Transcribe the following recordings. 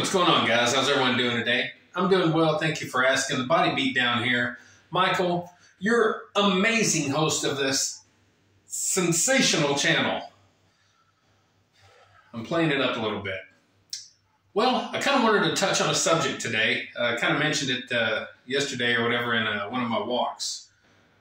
what's going on, guys? How's everyone doing today? I'm doing well. Thank you for asking. The Body Beatdown here. Michael, you're amazing host of this sensational channel. I'm playing it up a little bit. Well, I kind of wanted to touch on a subject today. Uh, I kind of mentioned it uh, yesterday or whatever in uh, one of my walks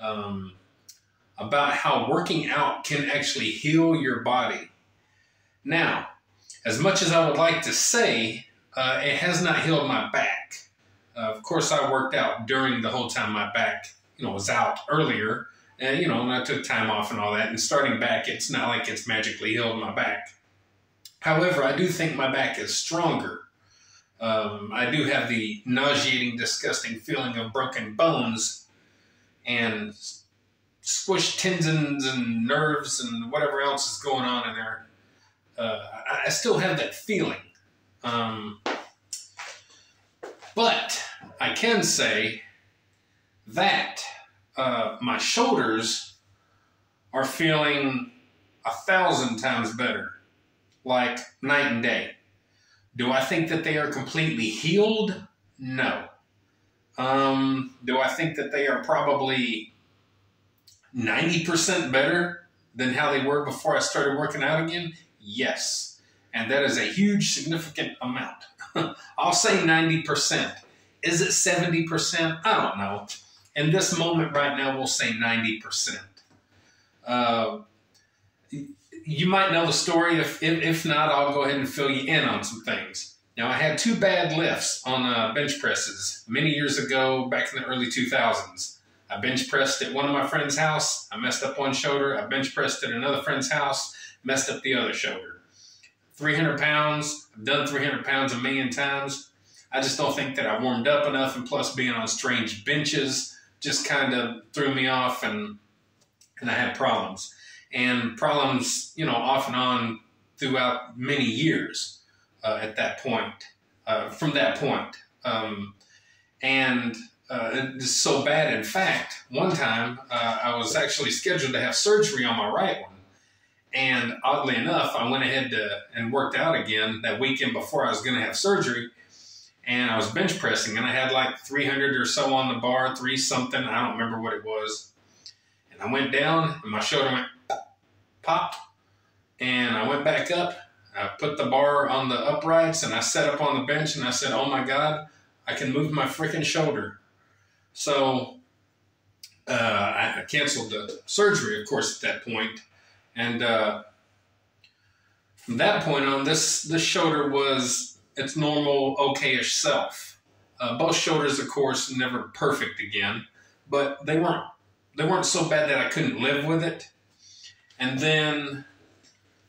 um, about how working out can actually heal your body. Now, as much as I would like to say, uh, it has not healed my back. Uh, of course, I worked out during the whole time my back, you know, was out earlier, and you know, and I took time off and all that. And starting back, it's not like it's magically healed my back. However, I do think my back is stronger. Um, I do have the nauseating, disgusting feeling of broken bones and squished tendons and nerves and whatever else is going on in there. Uh, I, I, still have that feeling. Um, but I can say that uh, my shoulders are feeling a thousand times better like night and day. Do I think that they are completely healed? No. Um, do I think that they are probably 90% better than how they were before I started working out again? Yes. And that is a huge, significant amount. I'll say 90%. Is it 70%? I don't know. In this moment right now, we'll say 90%. Uh, you might know the story. If, if, not, I'll go ahead and fill you in on some things. Now, I had two bad lifts on uh, bench presses many years ago, back in the early 2000s. I bench pressed at one of my friend's house. I messed up one shoulder. I bench pressed at another friend's house, messed up the other shoulder. 300 pounds. I've done 300 pounds a million times. I just don't think that I warmed up enough, and plus being on strange benches just kind of threw me off, and and I had problems and problems, you know, off and on throughout many years uh, at that point, uh, from that point. Um, and uh, it's so bad, in fact, one time uh, I was actually scheduled to have surgery on my right one. And oddly enough, I went ahead to, and worked out again that weekend before I was going to have surgery. And I was bench pressing, and I had like 300 or so on the bar, three something. I don't remember what it was. And I went down, and my shoulder went popped, and I went back up. I put the bar on the uprights, and I sat up on the bench, and I said, "Oh my God, I can move my freaking shoulder." So uh, I canceled the surgery, of course, at that point, and uh, from that point on, this this shoulder was its normal, okayish self. Uh, both shoulders, of course, never perfect again, but they weren't they weren't so bad that I couldn't live with it. And then,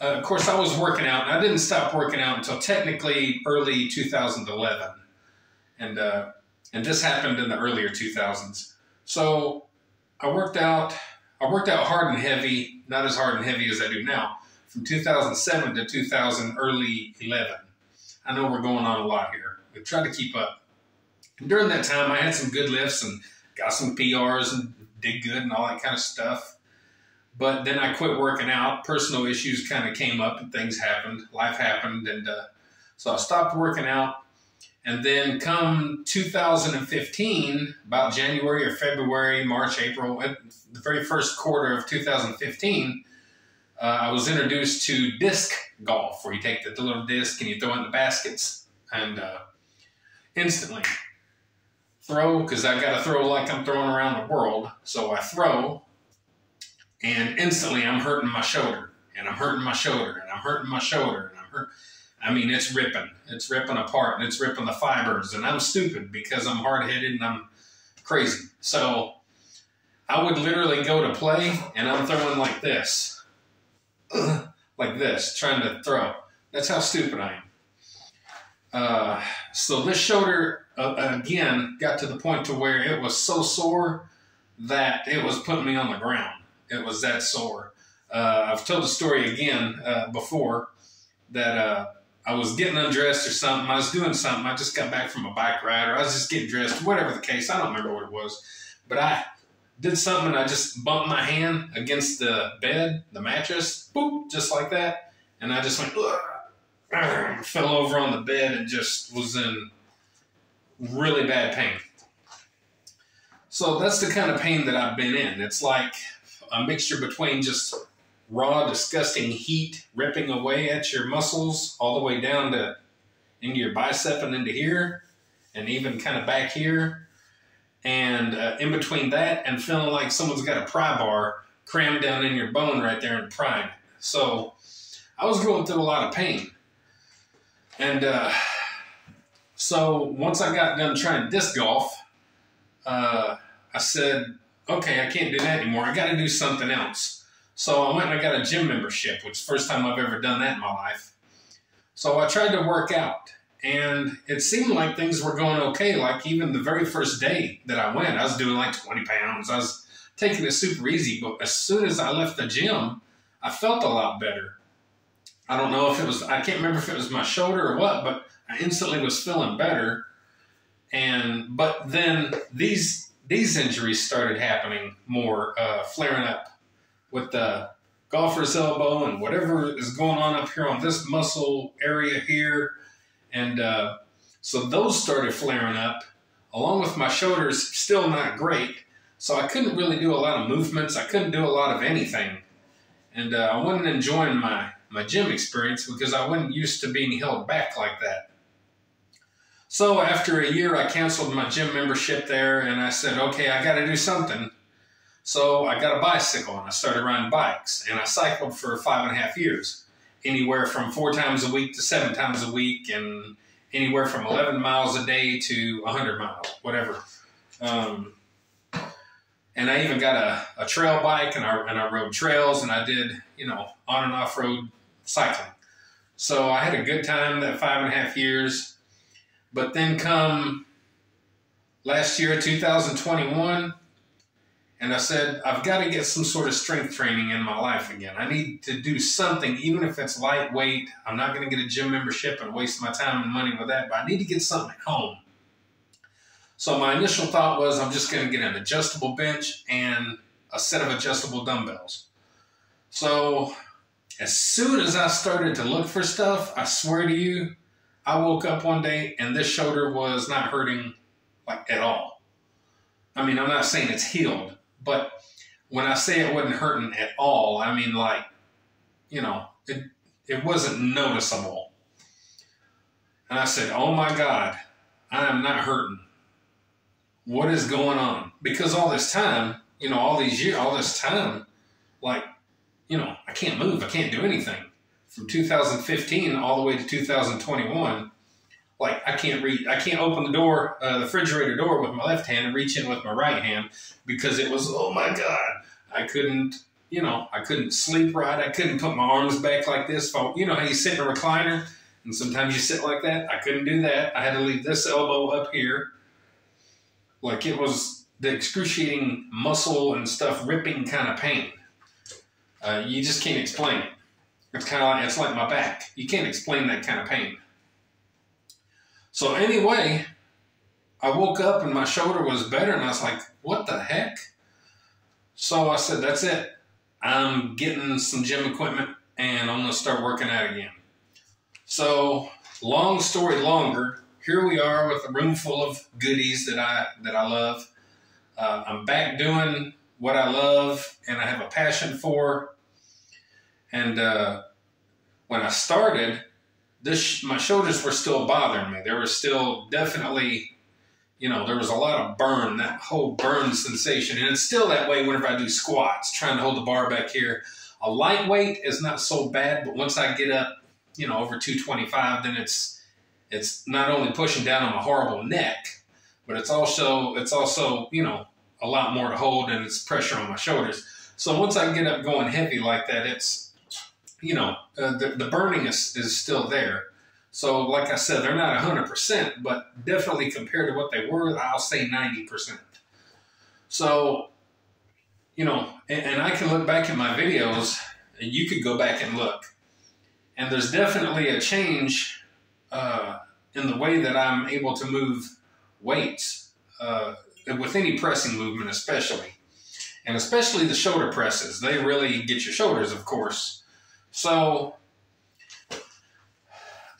uh, of course, I was working out, and I didn't stop working out until technically early 2011. And, uh, and this happened in the earlier 2000s. So I worked out, I worked out hard and heavy, not as hard and heavy as I do now, from 2007 to 2000, early 11. I know we're going on a lot here, but try to keep up. And during that time, I had some good lifts and got some PRs and did good and all that kind of stuff. But then I quit working out. Personal issues kind of came up and things happened. Life happened. And uh, so I stopped working out. And then come 2015, about January or February, March, April, the very first quarter of 2015, uh, I was introduced to disc golf, where you take the little disc and you throw it in the baskets. And uh, instantly, throw, because I got to throw like I'm throwing around the world. So I throw, and instantly I'm hurting my shoulder, and I'm hurting my shoulder, and I'm hurting my shoulder, and I'm hurt. I mean, it's ripping, it's ripping apart, and it's ripping the fibers, and I'm stupid because I'm hard headed and I'm crazy. So I would literally go to play, and I'm throwing like this, like this, trying to throw. That's how stupid I am. Uh, so this shoulder uh, again got to the point to where it was so sore that it was putting me on the ground. It was that sore. Uh, I've told the story again uh, before that uh, I was getting undressed or something. I was doing something. I just got back from a bike ride, or I was just getting dressed, whatever the case. I don't remember what it was, but I did something. and I just bumped my hand against the bed, the mattress, boop, just like that, and I just went, fell over on the bed and just was in really bad pain. So that's the kind of pain that I've been in. It's like a mixture between just raw, disgusting heat ripping away at your muscles all the way down to into your bicep and into here, and even kind of back here. And uh, in between that and feeling like someone's got a pry bar crammed down in your bone right there and prying. So I was going through a lot of pain. And uh, so once I got done trying disc golf, uh, I said, okay, I can't do that anymore. I got to do something else. So I went and I got a gym membership, which is the first time I've ever done that in my life. So I tried to work out, and it seemed like things were going okay. Like even the very first day that I went, I was doing like 20 pounds. I was taking it super easy, but as soon as I left the gym, I felt a lot better. I don't know if it was, I can't remember if it was my shoulder or what, but I instantly was feeling better. And, but then these, these injuries started happening more, uh, flaring up with the golfer's elbow and whatever is going on up here on this muscle area here. And, uh, so those started flaring up along with my shoulders still not great. So I couldn't really do a lot of movements. I couldn't do a lot of anything. And uh, I wasn't enjoying my my gym experience because I wasn't used to being held back like that. So after a year, I canceled my gym membership there and I said, okay, I got to do something. So I got a bicycle and I started riding bikes and I cycled for five and a half years, anywhere from four times a week to seven times a week and anywhere from 11 miles a day to 100 miles, whatever. Um, and I even got a, a trail bike and I, and I rode trails and I did, you know, on and off road cycling. So I had a good time that five and a half years. But then come last year, 2021, and I said, I've got to get some sort of strength training in my life again. I need to do something, even if it's lightweight. I'm not going to get a gym membership and waste my time and money with that, but I need to get something at home. So my initial thought was I'm just going to get an adjustable bench and a set of adjustable dumbbells. So as soon as I started to look for stuff, I swear to you, I woke up one day and this shoulder was not hurting like at all. I mean, I'm not saying it's healed, but when I say it wasn't hurting at all, I mean like, you know, it it wasn't noticeable. And I said, "Oh my God, I am not hurting. What is going on?" Because all this time, you know, all these years, all this time, like you know, I can't move. I can't do anything. From 2015 all the way to 2021, like I can't reach, I can't open the door, uh, the refrigerator door with my left hand and reach in with my right hand because it was, oh my God, I couldn't, you know, I couldn't sleep right. I couldn't put my arms back like this. You know how you sit in a recliner and sometimes you sit like that? I couldn't do that. I had to leave this elbow up here. Like it was the excruciating muscle and stuff ripping kind of pain. Uh, you just can't explain it. It's kind of like it's like my back. You can't explain that kind of pain. So anyway, I woke up and my shoulder was better, and I was like, "What the heck?" So I said, "That's it. I'm getting some gym equipment, and I'm gonna start working out again." So long story longer, here we are with a room full of goodies that I that I love. Uh, I'm back doing what I love and I have a passion for. And uh, when I started, this my shoulders were still bothering me. There was still definitely, you know, there was a lot of burn, that whole burn sensation, and it's still that way whenever I do squats, trying to hold the bar back here. A lightweight is not so bad, but once I get up, you know, over 225, then it's it's not only pushing down on my horrible neck, but it's also it's also you know a lot more to hold and it's pressure on my shoulders. So once I get up going heavy like that, it's you know, the, the burning is, is still there. So, like I said, they're not 100%, but definitely compared to what they were, I'll say 90%. So, you know, and, and I can look back at my videos, and you could go back and look. And there's definitely a change uh, in the way that I'm able to move weights uh, with any pressing movement, especially. And especially the shoulder presses. They really get your shoulders, of course. So uh,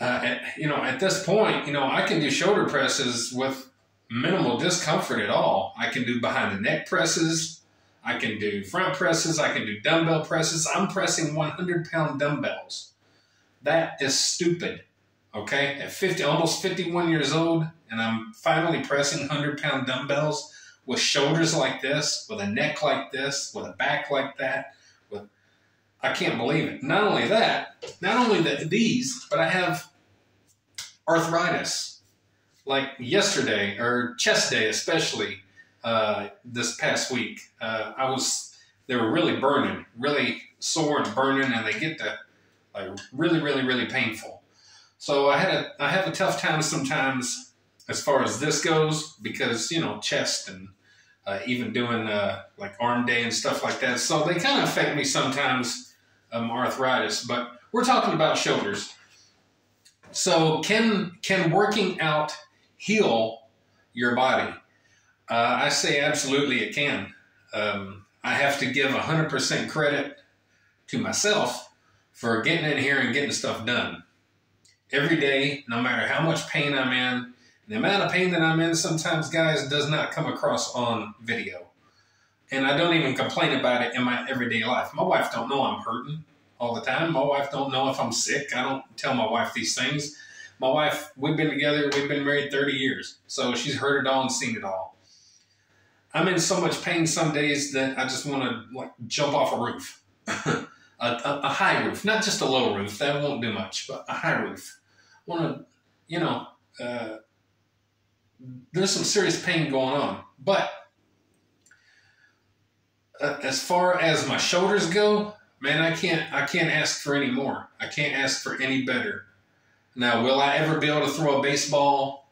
at, you know, at this point, you know, I can do shoulder presses with minimal discomfort at all. I can do behind the neck presses. I can do front presses. I can do dumbbell presses. I'm pressing 100 pound dumbbells. That is stupid. Okay. At 50, almost 51 years old, and I'm finally pressing 100 pound dumbbells with shoulders like this, with a neck like this, with a back like that. I can't believe it. Not only that, not only the, these, but I have arthritis. Like yesterday or chest day, especially uh, this past week, uh, I was they were really burning, really sore and burning, and they get to like really, really, really painful. So I had a I have a tough time sometimes as far as this goes because you know chest and uh, even doing uh, like arm day and stuff like that. So they kind of affect me sometimes, um, arthritis. But we're talking about shoulders. So can can working out heal your body? Uh, I say absolutely it can. Um, I have to give 100% credit to myself for getting in here and getting stuff done. Every day, no matter how much pain I'm in, the amount of pain that I'm in sometimes, guys, does not come across on video. And I don't even complain about it in my everyday life. My wife don't know I'm hurting all the time. My wife don't know if I'm sick. I don't tell my wife these things. My wife, we've been together, we've been married 30 years. So she's heard it all and seen it all. I'm in so much pain some days that I just want to like jump off a roof. a, a, a, high roof, not just a low roof. That won't do much, but a high roof. Want to, you know, uh, there's some serious pain going on. But as far as my shoulders go, man, I can't I can't ask for any more. I can't ask for any better. Now, will I ever be able to throw a baseball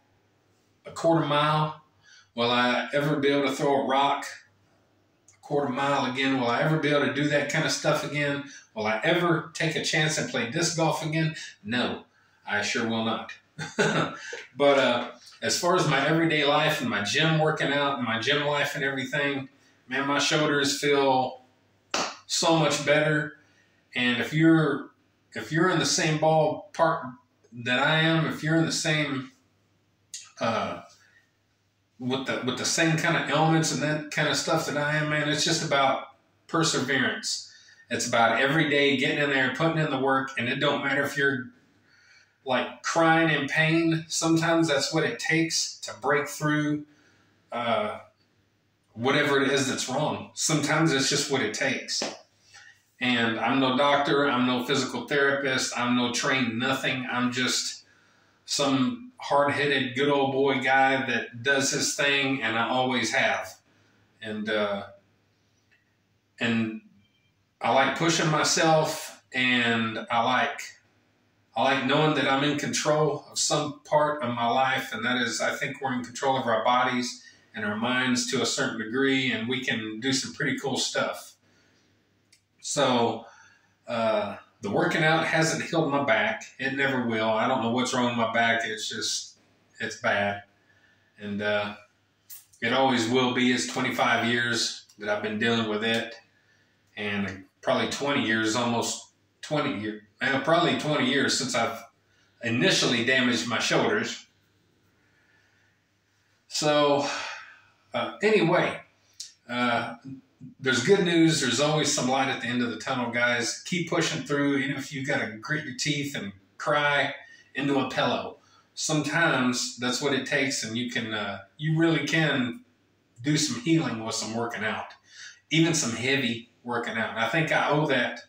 a quarter mile? Will I ever be able to throw a rock a quarter mile again? Will I ever be able to do that kind of stuff again? Will I ever take a chance and play disc golf again? No, I sure will not. but uh, as far as my everyday life and my gym working out and my gym life and everything, man, my shoulders feel so much better. And if you're if you're in the same ballpark that I am, if you're in the same uh, with the with the same kind of elements and that kind of stuff that I am, man, it's just about perseverance. It's about every day getting in there, putting in the work, and it don't matter if you're like crying in pain. Sometimes that's what it takes to break through uh, whatever it is that's wrong. Sometimes it's just what it takes. And I'm no doctor, I'm no physical therapist, I'm no trained nothing. I'm just some hard headed, good old boy guy that does his thing, and I always have. And, uh, and I like pushing myself, and I like I like knowing that I'm in control of some part of my life, and that is, I think we're in control of our bodies and our minds to a certain degree, and we can do some pretty cool stuff. So, uh, the working out hasn't healed my back. It never will. I don't know what's wrong with my back. It's just, it's bad. And uh, it always will be. It's 25 years that I've been dealing with it, and probably 20 years, almost 20 years uh, probably 20 years since I've initially damaged my shoulders. So, uh, anyway, uh, there's good news. There's always some light at the end of the tunnel, guys. Keep pushing through, even if you got to grit your teeth and cry into a pillow. Sometimes that's what it takes, and you can, uh, you really can do some healing with some working out, even some heavy working out. And I think I owe that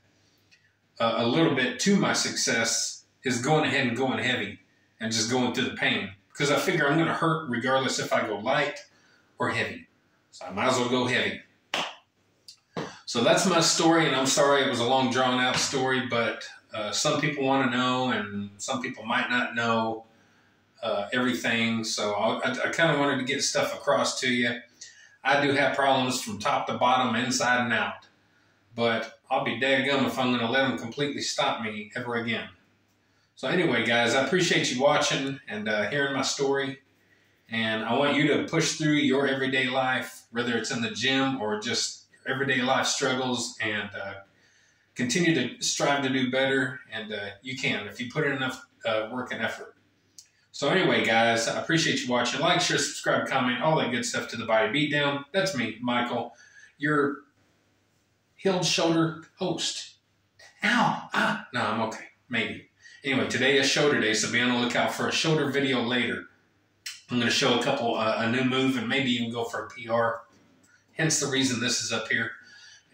uh, a little bit to my success is going ahead and going heavy and just going through the pain because I figure I'm going to hurt regardless if I go light or heavy. So I might as well go heavy. So that's my story, and I'm sorry it was a long, drawn out story, but uh, some people want to know, and some people might not know uh, everything. So I, I, I kind of wanted to get stuff across to you. I do have problems from top to bottom, inside and out, but I'll be daggum if I'm going to let them completely stop me ever again. So anyway, guys, I appreciate you watching and uh, hearing my story. And I want you to push through your everyday life, whether it's in the gym or just everyday life struggles, and uh, continue to strive to do better. And uh, you can if you put in enough uh, work and effort. So anyway, guys, I appreciate you watching. Like, share, subscribe, comment, all that good stuff to the Body Beatdown. That's me, Michael, your healed shoulder host. Ow! Ah! No, I'm okay. Maybe. Anyway, today is shoulder day, so be on the lookout for a shoulder video later. I'm going to show a couple, uh, a new move, and maybe even go for a PR. Hence the reason this is up here.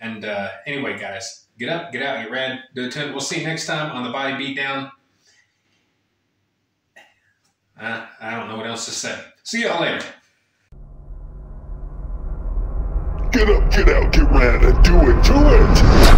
And uh, anyway, guys, get up, get out, get rad, do a ton. We'll see you next time on the Body Beatdown. Uh, I don't know what else to say. See y'all later. Get up, get out, get rad, and do it, do it!